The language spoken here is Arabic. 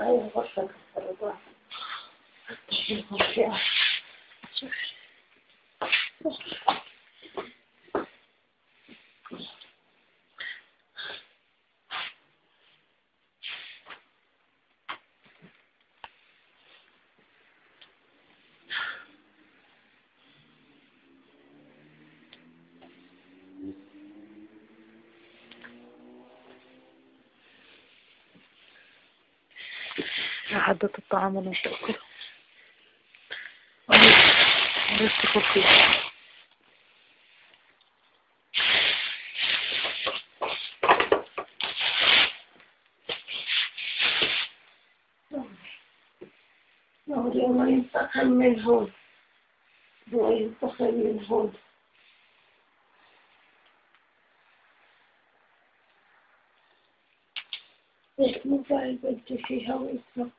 哎呀，我个粉丝过来是就是 أعدت الطعام ولم تأكله وليس فيه اليوم ينتقل من هون هو ينتقل من هون Let's move over to see how it's.